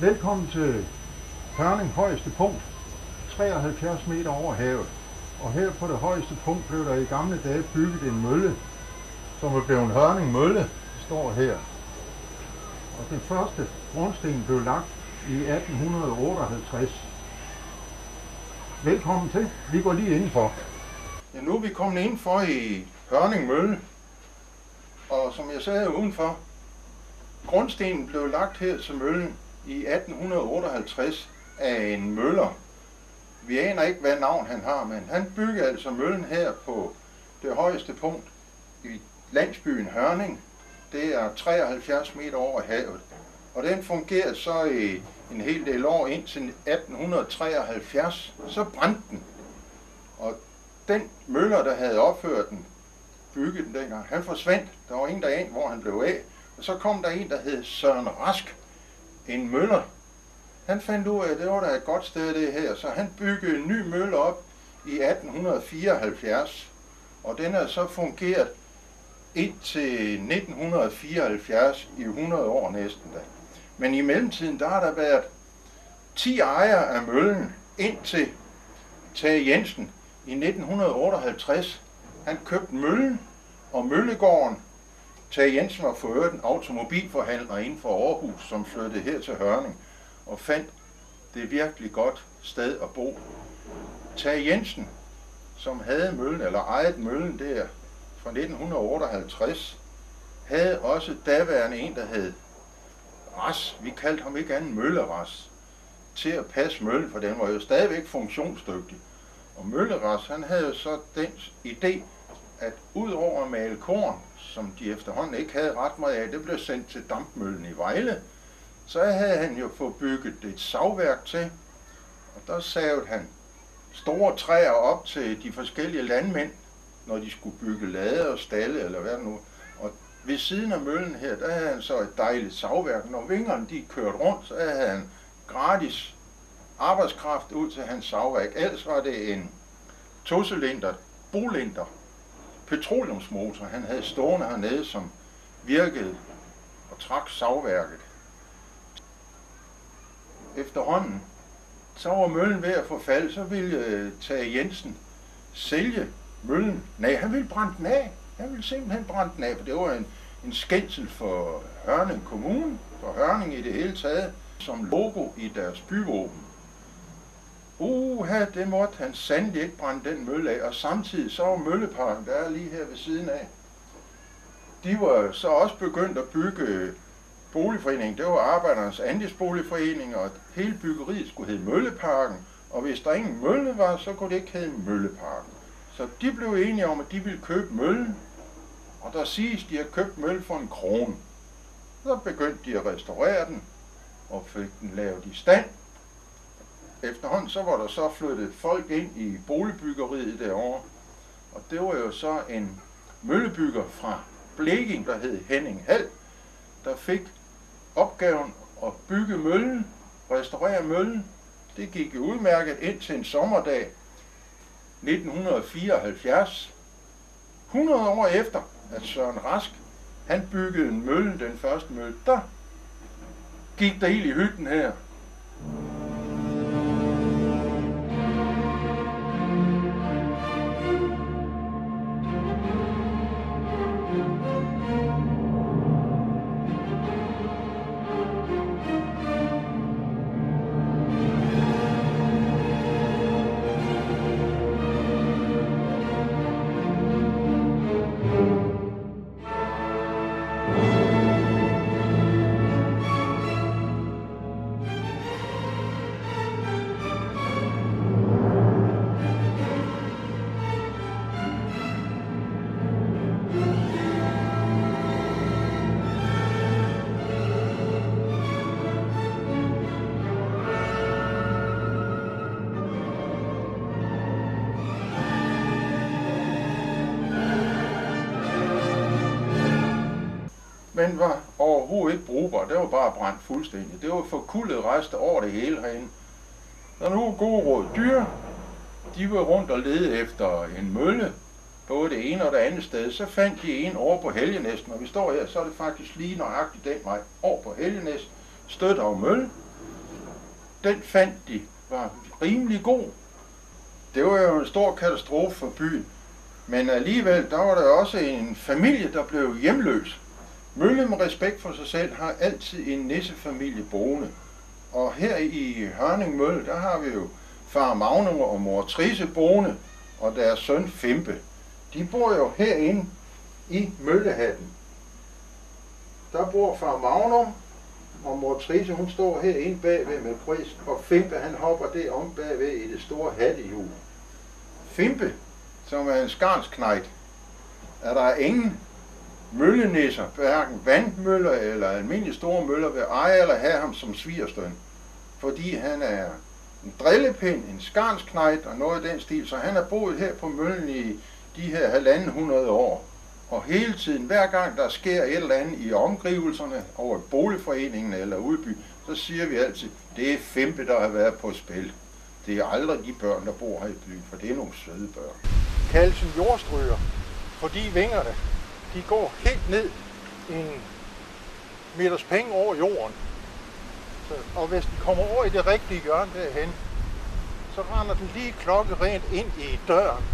Velkommen til Hørning højeste punkt, 73 meter over havet. Og her på det højeste punkt blev der i gamle dage bygget en mølle, som er blevet Hørning Mølle, står her. Og den første grundsten blev lagt i 1858. Velkommen til. Vi går lige indenfor. Ja, nu er vi kommet indenfor i Hørning Mølle. Og som jeg sagde udenfor, grundstenen blev lagt her til møllen i 1858 af en møller. Vi aner ikke, hvad navn han har, men han byggede altså møllen her på det højeste punkt i landsbyen Hørning. Det er 73 meter over havet. Og den fungerede så i en hel del år indtil 1873. Så brændte den. Og den møller, der havde opført den, bygget den dengang, han forsvandt. Der var ingen der ind, hvor han blev af. Og så kom der en, der hed Søren Rask, en møller. Han fandt ud af, at det var da et godt sted det her, så han byggede en ny mølle op i 1874. Og den er så fungeret indtil 1974 i 100 år næsten da. Men i mellemtiden, der har der været 10 ejere af møllen indtil Tage Jensen i 1958. Han købte møllen og møllegården. Tage Jensen var for øvrigt en automobilforhandler inden for Aarhus, som flyttede her til Hørning og fandt det virkelig godt sted at bo. Tage Jensen, som havde møllen, eller ejet møllen der fra 1958, havde også daværende en, der hed Ras. Vi kaldte ham ikke anden Mølleras til at passe møllen, for den var jo stadigvæk funktionsdygtig. Og Mølleras, han havde så den idé, at ud over at male korn, som de efterhånden ikke havde ret meget af, det blev sendt til dampmøllen i Vejle, så havde han jo fået bygget et savværk til, og der savede han store træer op til de forskellige landmænd, når de skulle bygge lade og stalle eller hvad nu. Og ved siden af møllen her, der havde han så et dejligt savværk. Når vingerne de kørte rundt, så havde han gratis arbejdskraft ud til hans savværk. Ellers var det en tocylinder, bolinder, petroleumsmotor, han havde stående hernede, som virkede og trak savværket. Efterhånden, så var møllen ved at forfalde, så ville øh, Tage Jensen sælge møllen. Nej, han ville brænde den af. Han ville simpelthen brænde den af, for det var en, en skændsel for Hørning Kommune, for Hørning i det hele taget, som logo i deres byvåben. Uha, det måtte han sandelig ikke brænde den mølle af, og samtidig så var mølleparken, der er lige her ved siden af, de var så også begyndt at bygge boligforeningen. Det var Arbejdernes Andelsboligforening, og hele byggeriet skulle hedde Mølleparken, og hvis der ingen mølle var, så kunne det ikke hedde Mølleparken. Så de blev enige om, at de ville købe møllen, og der siges, at de har købt mølle for en krone. Så begyndte de at restaurere den, og fik den lavet i stand. Efterhånden så var der så flyttet folk ind i boligbyggeriet derovre, og det var jo så en møllebygger fra Bleking, der hed Henning Hall, der fik opgaven at bygge møllen, restaurere møllen. Det gik udmærket ind til en sommerdag 1974. 100 år efter, at Søren Rask han byggede en mølle, den første mølle, der gik der helt i hytten her. Men var overhovedet ikke brugbar. Det var bare brændt fuldstændig. Det var forkullet rester over det hele herinde. Så nu gode råd dyr, de var rundt og lede efter en mølle, både det ene og det andet sted. Så fandt de en over på Helgenæs. Når vi står her, så er det faktisk lige nøjagtigt den vej over på Helgenæs. stødt af mølle. den fandt de var rimelig god. Det var jo en stor katastrofe for byen. Men alligevel, der var der også en familie, der blev hjemløs. Mølle med respekt for sig selv har altid en nissefamilie boende. Og her i Hørning Mølle, der har vi jo far Magnum og mor Trisse boende, og deres søn Fimpe. De bor jo herinde i Møllehatten. Der bor far Magnum, og mor Trisse, hun står herinde bagved med pris, og Fimpe, han hopper det om bagved i det store hattehjul. Fimpe, som er en skarnsknejt, er der ingen møllenisser, hverken vandmøller eller almindelige store møller, vil eje eller have ham som svigerstøn. Fordi han er en drillepind, en skarnsknejt og noget af den stil, så han har boet her på møllen i de her halvanden hundrede år. Og hele tiden, hver gang der sker et eller andet i omgivelserne over i boligforeningen eller udby, så siger vi altid, det er Fimpe, der har været på spil. Det er aldrig de børn, der bor her i byen, for det er nogle søde børn. Kaldes en jordstryger, fordi vingerne, de går helt ned en meters penge over jorden. Så, og hvis de kommer over i det rigtige hjørne derhen, så render den lige klokkerent ind i døren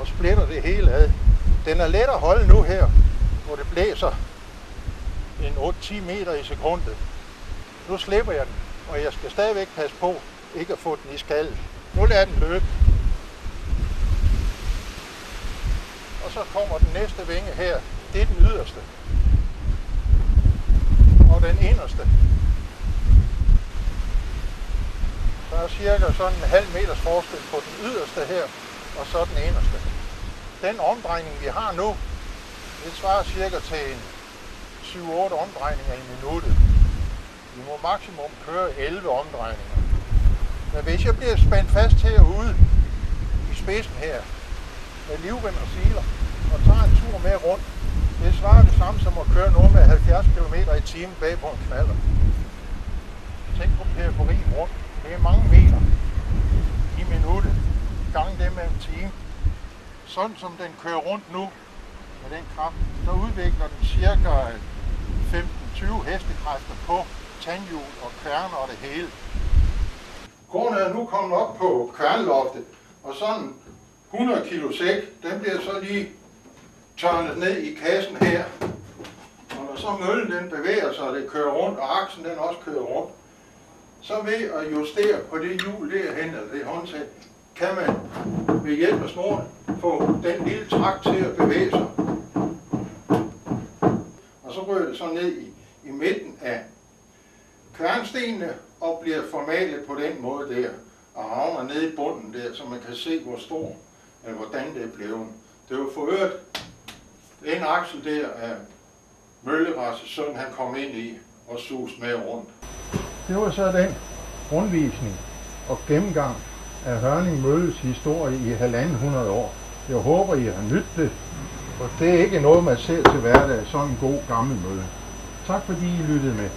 og splitter det hele ad. Den er let at holde nu her, hvor det blæser en 8-10 meter i sekundet. Nu slipper jeg den, og jeg skal stadigvæk passe på ikke at få den i skallen. Nu lader den løbe. Og så kommer den næste vinge her. Det er den yderste. Og den inderste. Der er cirka sådan en halv meters forskel på den yderste her, og så den inderste den omdrejning, vi har nu, det svarer cirka til en 7-8 omdrejninger i minuttet. Vi må maksimum køre 11 omdrejninger. Men hvis jeg bliver spændt fast herude i spidsen her, med livvind og siler, og tager en tur med rundt, det svarer det samme som at køre noget med 70 km i timen bag på en knaller. Tænk på her på rig rundt. Det er mange meter i minuttet. Gang det med en time sådan som den kører rundt nu, med den kraft, så udvikler den cirka 15-20 hestekræfter på tandhjul og kværne og det hele. Konen er nu kommet op på kværnloftet, og sådan 100 kilo sæk, den bliver så lige tørnet ned i kassen her. Og når så møllen den bevæger sig, og det kører rundt, og aksen den også kører rundt, så ved at justere på det hjul derhen, eller det håndtag, kan man ved hjælp af snoren få den lille trakt til at bevæge sig. Og så rører det så ned i, i midten af kværnstenene og bliver formalet på den måde der, og havner nede i bunden der, så man kan se, hvor stor, eller hvordan det er blevet. Det var for øvrigt den aksel der af Møllerasse søn, han kom ind i og sus med rundt. Det var så den rundvisning og gennemgang af Hørning Mølles historie i halvanden hundrede år. Jeg håber, I har nyttet det, for det er ikke noget, man ser til hverdag, sådan en god gammel mølle. Tak fordi I lyttede med.